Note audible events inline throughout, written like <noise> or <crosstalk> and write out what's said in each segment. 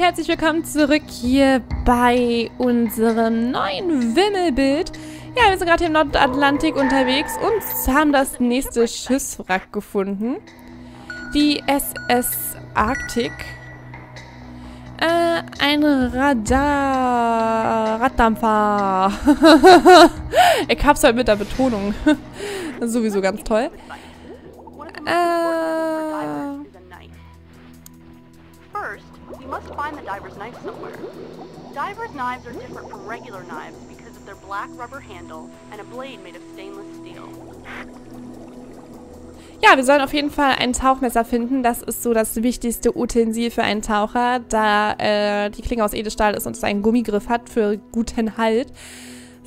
herzlich willkommen zurück hier bei unserem neuen Wimmelbild. Ja, wir sind gerade hier im Nordatlantik unterwegs und haben das nächste Schiffswrack gefunden. Die SS Arctic. Äh, ein Radar... Raddampfer. <laughs> ich hab's halt mit der Betonung. <laughs> sowieso ganz toll. Äh... must find the diver's knife somewhere. Diver's knives are different from regular knives because of their black rubber handle and a blade made of stainless steel. Ja, wir sollen auf jeden Fall ein Tauchmesser finden. Das ist so das wichtigste Utensil für einen Taucher, da äh, die Klinge aus Edelstahl ist und es einen Gummigriff hat für guten Halt.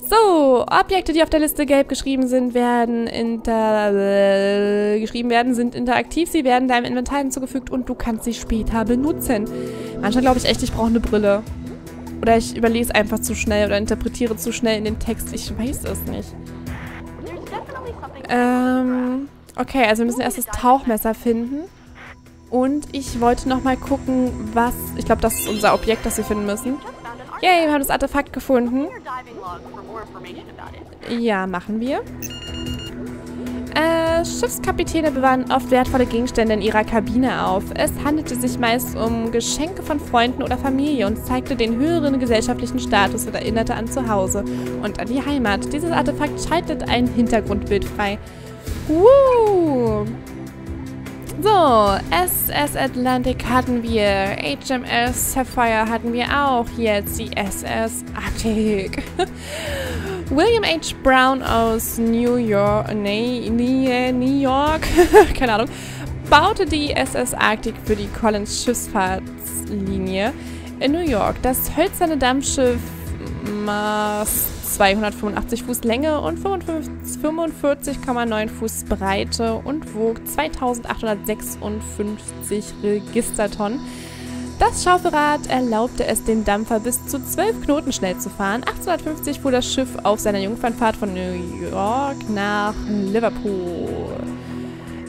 So, Objekte, die auf der Liste gelb geschrieben sind, werden inter äh, geschrieben werden, sind interaktiv. Sie werden deinem Inventar hinzugefügt und du kannst sie später benutzen. Manchmal glaube ich echt, ich brauche eine Brille. Oder ich überlese einfach zu schnell oder interpretiere zu schnell in den Text. Ich weiß es nicht. Ähm, okay, also wir müssen erst das Tauchmesser finden. Und ich wollte nochmal gucken, was... Ich glaube, das ist unser Objekt, das wir finden müssen. Yay, wir haben das Artefakt gefunden. Ja, machen wir. Schiffskapitäne bewahren oft wertvolle Gegenstände in ihrer Kabine auf. Es handelte sich meist um Geschenke von Freunden oder Familie und zeigte den höheren gesellschaftlichen Status und erinnerte an Zuhause und an die Heimat. Dieses Artefakt schaltet ein Hintergrundbild frei. Woo! So, SS Atlantic hatten wir, HMS Sapphire hatten wir auch, jetzt die SS Arctic. <laughs> William H. Brown aus New York, nee, New York, <laughs> keine Ahnung, baute die SS Arctic für die Collins Schifffahrtslinie in New York. Das hölzerne Dampfschiff maß 285 Fuß Länge und 45,9 Fuß Breite und wog 2856 Registertonnen. Das Schaufelrad erlaubte es dem Dampfer bis zu 12 Knoten schnell zu fahren. 1850 fuhr das Schiff auf seiner Jungfernfahrt von New York nach Liverpool.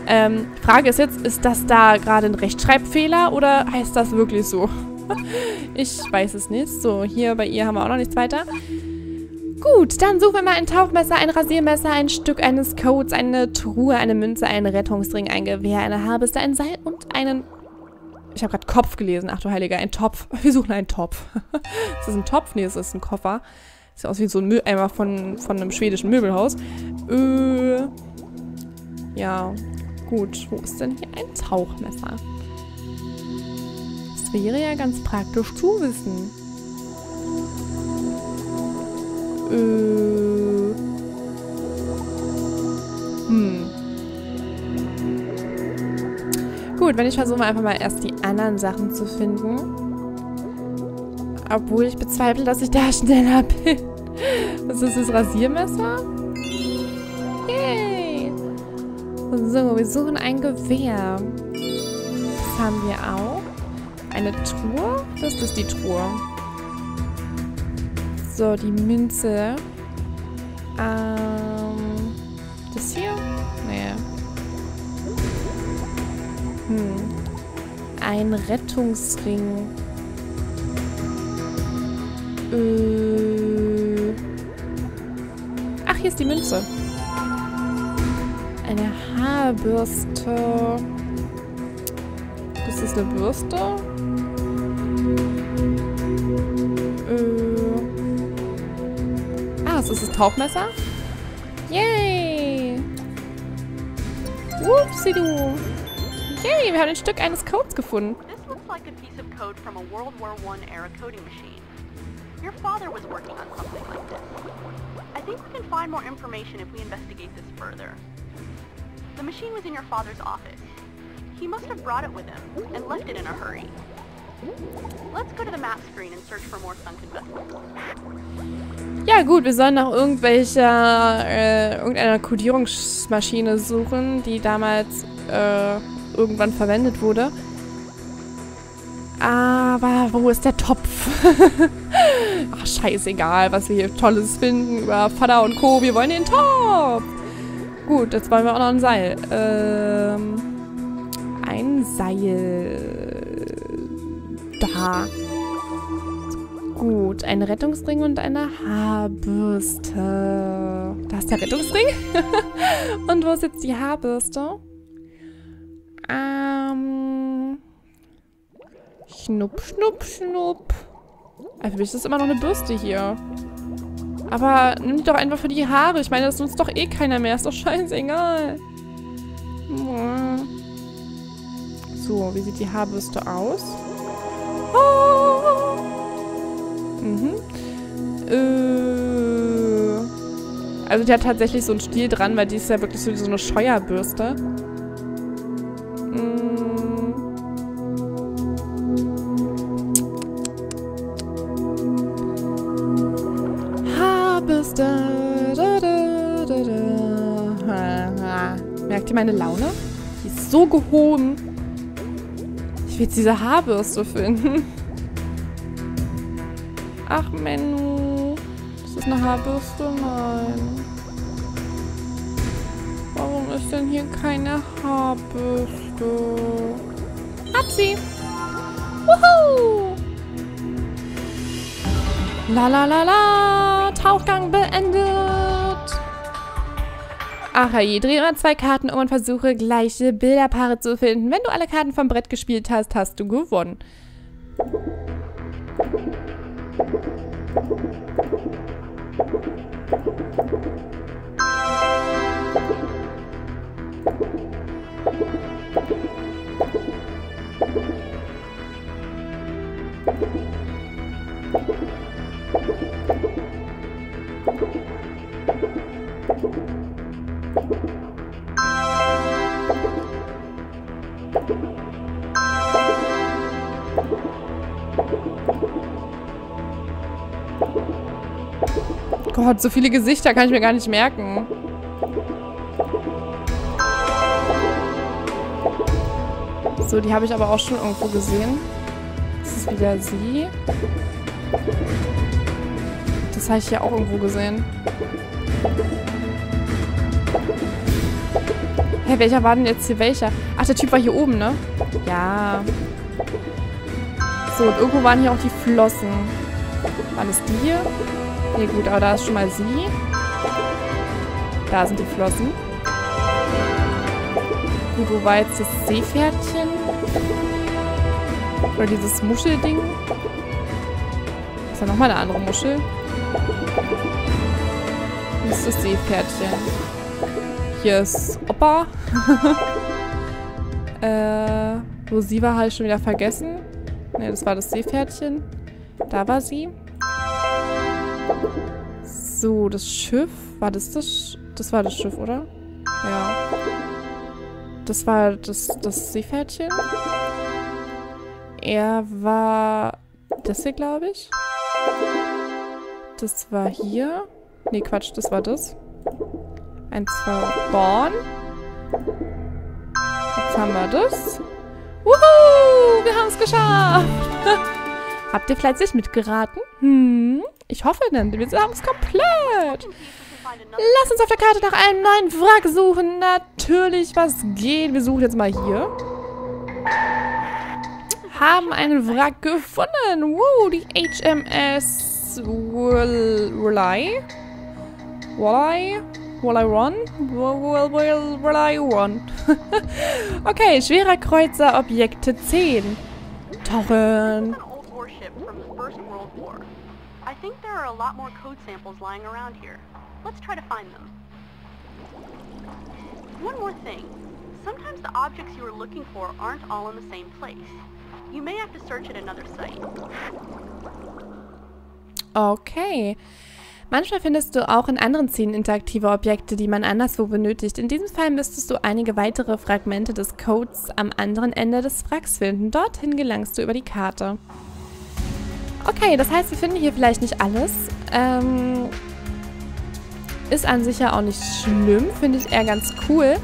Ähm, Frage ist jetzt, ist das da gerade ein Rechtschreibfehler oder heißt das wirklich so? <laughs> ich weiß es nicht. So, hier bei ihr haben wir auch noch nichts weiter. Gut, dann suchen wir mal ein Tauchmesser, ein Rasiermesser, ein Stück eines Codes, eine Truhe, eine Münze, einen Rettungsring, ein Gewehr, eine Haarbiste, ein Seil und einen... Ich habe gerade Kopf gelesen. Ach du Heiliger, ein Topf. <laughs> Wir suchen einen Topf. <laughs> ist das ein Topf? Nee, es ist ein Koffer. Sieht aus wie so ein Mülleimer von, von einem schwedischen Möbelhaus. Äh... Ja, gut. Wo ist denn hier ein Tauchmesser? Das wäre ja ganz praktisch zu wissen. Äh. Hm. Gut, wenn ich versuche einfach mal erst die anderen Sachen zu finden. Obwohl ich bezweifle, dass ich da <laughs> schneller bin. Was ist das Rasiermesser? Yay! So, wir suchen ein Gewehr. Das haben wir auch. Eine Truhe? Das ist die Truhe. So, die Münze. Ähm, Ein Rettungsring. Äh. Ach, hier ist die Münze. Eine Haarbürste. Das ist eine Bürste? Was ist das Tauchmesser? Yay! Whoopsie-du! Yay, wir haben ein Stück eines Codes gefunden. This looks like a piece of code from a World War I era coding machine. Your father was working on something like this. I think we can find more information if we investigate this further. The machine was in your father's office. He must have brought it with him and left it in a hurry. Let's go to the map screen and search for more sunken vessels. Ja gut, wir sollen nach irgendwelcher, äh, irgendeiner Kodierungsmaschine suchen, die damals äh, irgendwann verwendet wurde. Aber wo ist der Topf? <laughs> Ach, scheißegal, was wir hier Tolles finden über Vater und Co. Wir wollen den Topf! Gut, jetzt wollen wir auch noch ein Seil. Ähm, ein Seil. Da. Gut, ein Rettungsring und eine Haarbürste. Da ist der Rettungsring. <laughs> und wo ist jetzt die Haarbürste? Ähm. Schnupp, schnupp, schnupp. Also ist das immer noch eine Bürste hier. Aber nimm die doch einfach für die Haare. Ich meine, das nutzt doch eh keiner mehr. Ist doch scheißegal. So, wie sieht die Haarbürste aus? Oh. Mhm. Äh. Also die hat tatsächlich so einen Stiel dran, weil die ist ja wirklich so eine Scheuerbürste. Merkt ihr meine Laune? Die ist so gehoben. Ich will jetzt diese Haarbürste finden. Ach, Menno. Ist das eine Haarbürste? Nein. Warum ist denn hier keine Haarbürste? Hab sie. Wuhu! La la la la. Tauchgang beendet. Ach je, drehe immer zwei Karten um und versuche gleiche Bilderpaare zu finden. Wenn du alle Karten vom Brett gespielt hast, hast du gewonnen. Gott, so viele Gesichter kann ich mir gar nicht merken. So, die habe ich aber auch schon irgendwo gesehen. Das ist wieder sie. Das habe ich hier auch irgendwo gesehen. Hä, hey, welcher war denn jetzt hier welcher? Ach, der Typ war hier oben, ne? Ja. So, und irgendwo waren hier auch die Flossen. Waren es die hier? Ne, gut, aber da ist schon mal sie. Da sind die Flossen. Gut, wo war jetzt das Seepferdchen? Oder dieses Muschelding? Ist da nochmal eine andere Muschel? Das ist das Seepferdchen. Hier ist Opa. <laughs> äh, wo sie war, habe ich schon wieder vergessen. Ne, das war das Seepferdchen. Da war sie. So, das Schiff. War das das? Das war das Schiff, oder? Ja. Das war das, das Seepferdchen. Er war das hier, glaube ich. Das war hier. Nee, Quatsch, das war das. Eins war Born. Jetzt haben wir das. Wuhu! Wir haben es geschafft! <laughs> Habt ihr fleißig mitgeraten? Hm? Ich hoffe denn, wir haben es komplett. Lass uns auf der Karte nach einem neuen Wrack suchen. Natürlich, was geht? Wir suchen jetzt mal hier. Haben einen Wrack gefunden. Woo, die HMS Wally. Wally? Will I run? Will I run? <laughs> okay, schwerer Kreuzer, Objekte 10. Tauchen. I think there are a lot more code samples lying around here. Let's try to find them. One more thing. Sometimes the objects you are looking for aren't all in the same place. You may have to search at another site. Okay. Manchmal findest du auch in anderen Szenen interaktive Objekte, die man anderswo benötigt. In diesem Fall müsstest du einige weitere Fragmente des Codes am anderen Ende des Wracks finden. Dorthin gelangst du über die Karte. Okay, das heißt, wir finden hier vielleicht nicht alles. Ähm, ist an sich ja auch nicht schlimm. Finde ich eher ganz cool.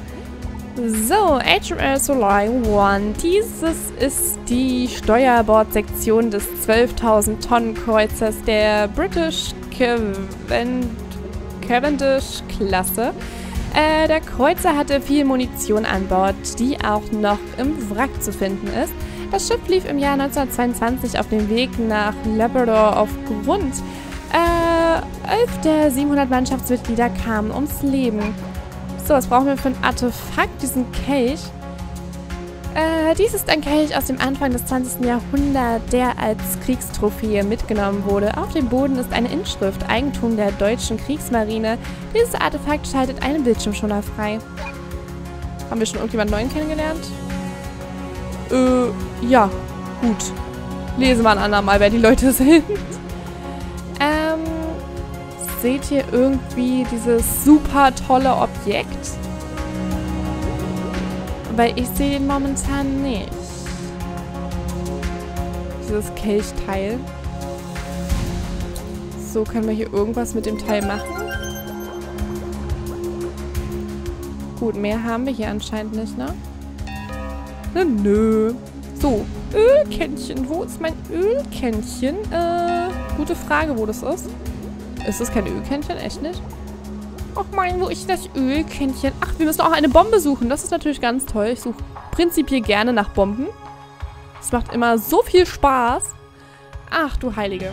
So, HMS Solar One. Dieses ist die Steuerbordsektion des 12.000 Tonnen Kreuzers der British Cavendish-Klasse. Äh, der Kreuzer hatte viel Munition an Bord, die auch noch im Wrack zu finden ist. Das Schiff lief im Jahr 1922 auf dem Weg nach Labrador auf Grund. Äh, elf der 700 Mannschaftsmitglieder kamen ums Leben. So, was brauchen wir für ein Artefakt? Diesen Kelch. Äh, dies ist ein Kelch aus dem Anfang des 20. Jahrhunderts, der als Kriegstrophäe mitgenommen wurde. Auf dem Boden ist eine Inschrift, Eigentum der deutschen Kriegsmarine. Dieses Artefakt schaltet einen Bildschirmschoner frei. Haben wir schon irgendjemand neuen kennengelernt? Äh, ja. Gut. Lesen wir ein andermal, wer die Leute <laughs> sind. ähm, seht ihr irgendwie dieses super tolle Objekt? Weil ich sehe den momentan nicht. Dieses Kelchteil. So, können wir hier irgendwas mit dem Teil machen? Gut, mehr haben wir hier anscheinend nicht, ne? Nö, nö. So, Ölkännchen. Wo ist mein Ölkännchen? Äh, gute Frage, wo das ist. Ist das kein Ölkännchen? Echt nicht? Ach mein, wo ist das Ölkännchen? Ach, wir müssen auch eine Bombe suchen. Das ist natürlich ganz toll. Ich suche prinzipiell gerne nach Bomben. Es macht immer so viel Spaß. Ach, du Heilige.